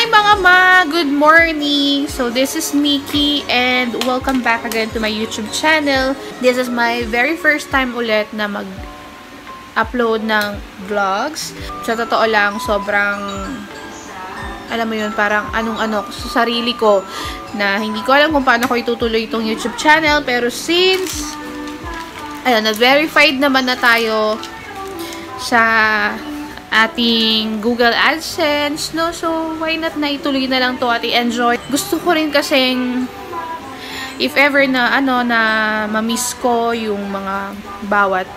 Hi mga ma! Good morning! So this is Nikki and welcome back again to my YouTube channel. This is my very first time ulit na mag-upload ng vlogs. Sa totoo lang, sobrang alam mo yun, parang anong-ano sa sarili ko na hindi ko alam kung paano ko itutuloy itong YouTube channel. Pero since, ayun, na-verified naman na tayo sa ating Google AdSense, no? So, why not na ituloy na lang to at i-enjoy. Gusto ko rin kasing if ever na, ano, na mamiss ko yung mga bawat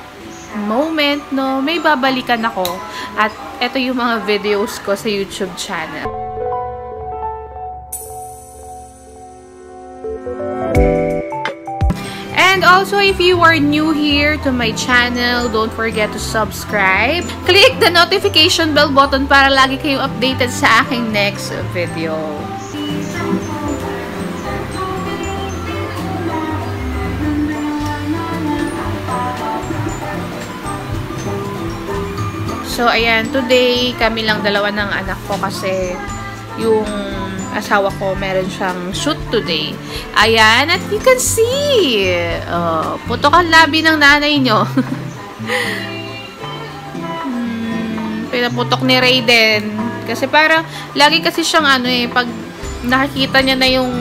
moment, no? May babalikan ako. At ito yung mga videos ko sa YouTube channel. And also, if you are new here to my channel, don't forget to subscribe. Click the notification bell button para lagi kayong updated sa aking next video. So, ayan, today, kami lang dalawa ng anak ko kasi yung asawa ko, meron siyang shoot today. Ayan, at you can see, uh, putok ang labi ng nanay nyo. hmm, pinaputok ni Raiden. Kasi para, lagi kasi siyang ano eh, pag nakikita niya na yung,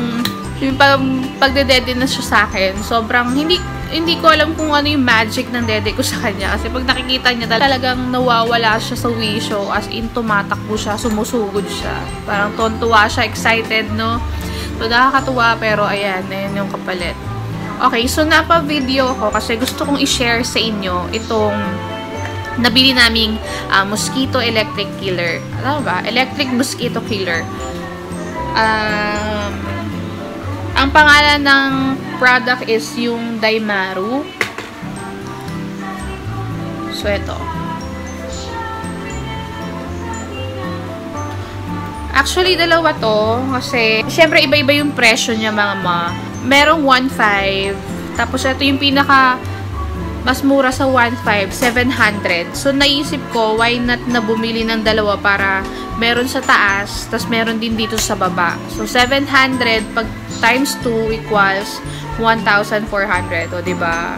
yung pag, pagdedede na siya sa akin, sobrang, hindi, hindi ko alam kung ano yung magic ng dede ko sa kanya. Kasi pag nakikita niya talagang nawawala siya sa wisho. As in, tumatakbo siya, sumusugod siya. Parang tontuwa siya, excited, no? So, nakakatuwa, pero ayan, ayan yung kapalit. Okay, so napa-video ko kasi gusto kong i-share sa inyo itong nabili naming uh, mosquito electric killer. Alam ba? Electric mosquito killer. Um, ang pangalan ng product is yung Daimaru. So, ito. Actually, dalawa to. Kasi, syempre, iba-iba yung presyo niya, mga ma. Merong 1.5. Tapos, ito yung pinaka mas mura sa 1.5, 700. So, naisip ko, why not na bumili ng dalawa para meron sa taas, tas meron din dito sa baba. So, 700 pag times 2 equals 1,400. O, diba?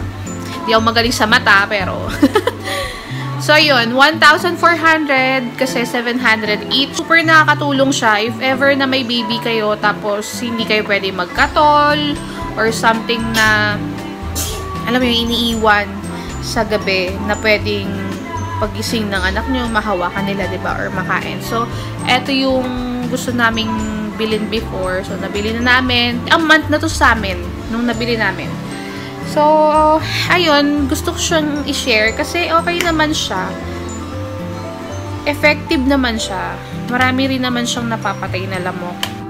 Di ako magaling sa mata, pero... so, yun. 1,400 kasi 700 each. Super nakakatulong siya if ever na may baby kayo tapos hindi kayo pwede magkatol or something na alam mo yung iniiwan sa gabi na pwedeng pagising ng anak nyo, mahawakan nila, ba diba? Or makain. So, eto yung gusto naming bilin before. So, nabili na namin. A month na to sa amin, nung nabili namin. So, ayun, gusto ko siyang i-share kasi okay naman siya. Effective naman siya. Marami rin naman siyang napapatay na lamok.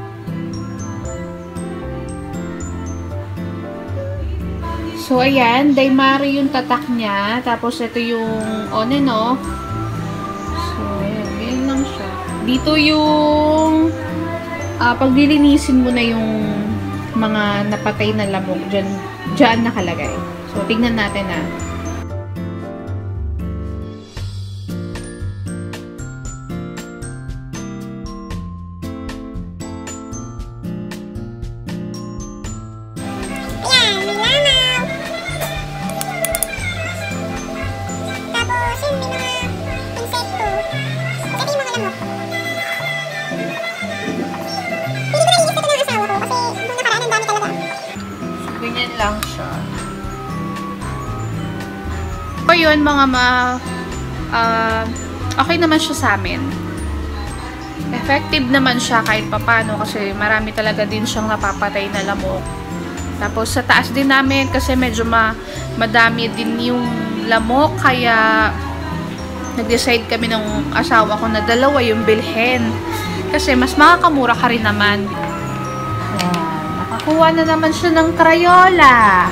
So, ayan. Daimari yung tatak niya. Tapos, ito yung on and off. So, ayan. Ganyan lang siya. Dito yung uh, paglilinisin mo na yung mga napatay na lamok. Diyan, diyan nakalagay. So, tingnan natin ah. Lang siya. So, yun, mga ma... Uh, okay naman siya sa amin. Effective naman siya kahit papano kasi marami talaga din siyang napapatay na lamok. Tapos, sa taas din namin kasi medyo ma madami din yung lamok kaya nag-decide kami ng asawa ko na dalawa yung bilhin. Kasi mas makakamura ka rin naman. Nakakuha na naman siya ng Crayola.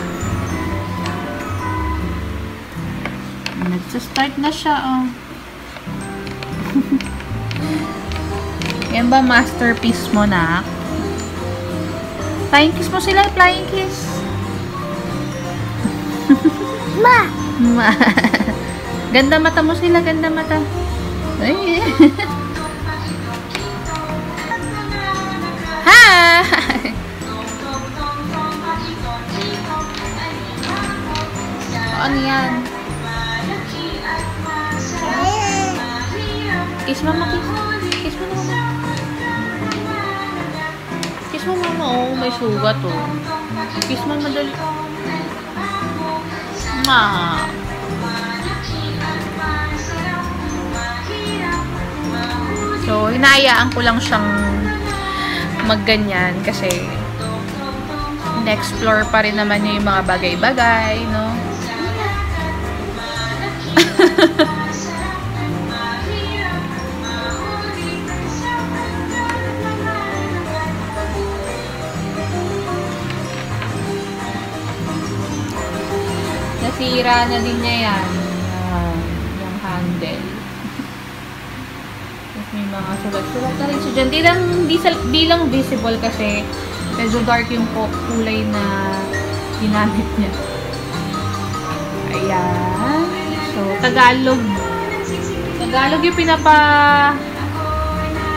Nagsa-start na siya, oh. Yan ba masterpiece mo, na? Flying kiss mo sila, flying kiss. Ma! Ma! ganda mata mo sila, ganda mata. Ay. Lang yan. Kiss mama, kiss. Kiss mo mama. Kiss mo mama, oh. May sugat, oh. Kiss mo madali. Ma. So, hinayaan ko lang siyang magganyan kasi na-explore pa rin naman niya yung mga bagay-bagay, no? Nasira na din niya yan. Uh, yung handle. Tapos mga sulat-sulat na rin siya dyan. Di lang, di, di lang visible kasi medyo dark yung kulay na ginamit niya. Ayan. Tagalog. Tagalog yung pinapa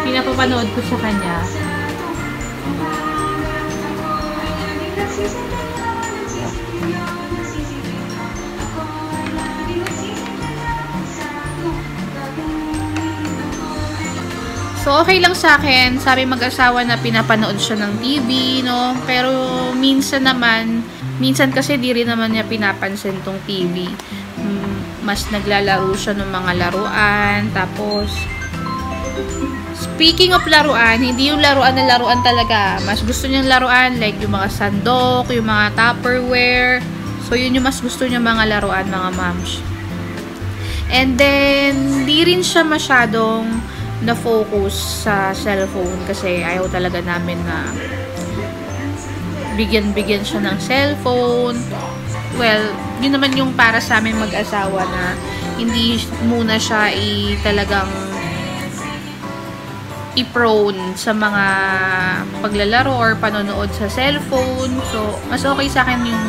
pinapapanood ko sa kanya. So, okay lang sa akin. Sabi mag-asawa na pinapanood siya ng TV, no? Pero, minsan naman, minsan kasi di rin naman niya pinapansin tong TV. Mas naglalaro siya ng mga laruan. Tapos, speaking of laruan, hindi yung laruan na laruan talaga. Mas gusto niyang laruan, like yung mga sandok, yung mga tupperware. So, yun yung mas gusto niya mga laruan, mga moms. And then, di rin siya masyadong na-focus sa cellphone kasi ayaw talaga namin na bigyan-bigyan siya ng cellphone. Well, yun naman yung para sa amin mag-asawa na hindi muna siya i talagang i-prone sa mga paglalaro or panonood sa cellphone. So, mas okay sa akin yung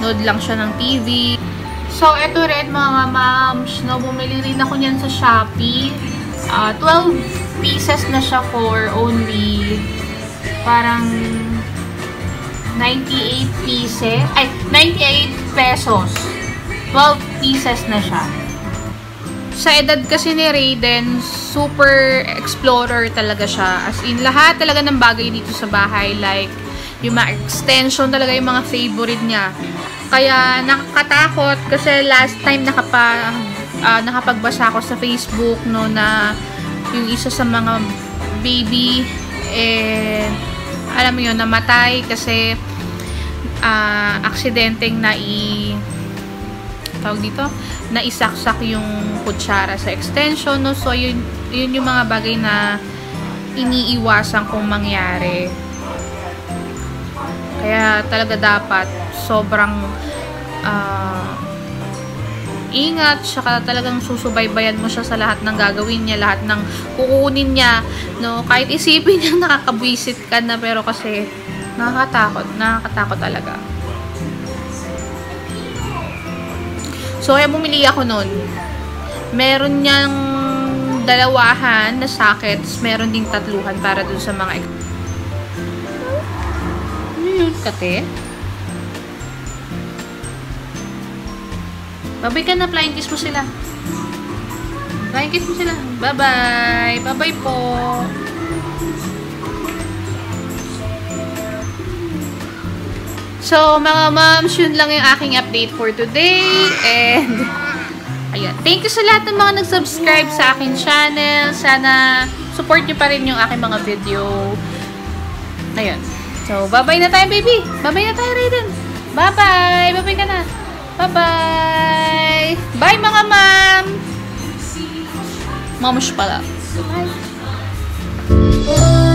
nood lang siya ng TV. So, eto rin mga moms, no, bumili rin ako niyan sa Shopee uh, ah, 12 pieces na siya for only parang 98 pieces, ay, 98 pesos. 12 pieces na siya. Sa edad kasi ni Raiden, super explorer talaga siya. As in, lahat talaga ng bagay dito sa bahay. Like, yung mga extension talaga yung mga favorite niya. Kaya, nakakatakot kasi last time nakapa, uh, nakapagbasa ako sa Facebook no na yung isa sa mga baby eh alam mo yun namatay kasi uh, aksidenteng na i tawag dito? Na isaksak yung kutsara sa extension no? So yun, yun yung mga bagay na iniiwasan kong mangyari. Kaya talaga dapat sobrang uh, ingat, saka talagang susubaybayan mo siya sa lahat ng gagawin niya, lahat ng kukunin niya, no? Kahit isipin niya nakakabwisit ka na, pero kasi nakakatakot, nakakatakot talaga. So, kaya bumili ako nun. Meron niyang dalawahan na sockets, meron ding tatluhan para dun sa mga ano yun, kate? Babay ka na, flying kiss mo sila. Flying kiss mo sila. Bye-bye. Bye-bye po. So, mga moms, yun lang yung aking update for today. And, ayun. Thank you sa lahat ng mga nag-subscribe sa aking channel. Sana, support nyo pa rin yung aking mga video. Ayun. So, bye-bye na tayo, baby. Bye-bye na tayo, Raiden. Bye-bye. Bye-bye ka na. Bye-bye! Bye mga ma'am! Mamush pala. Bye!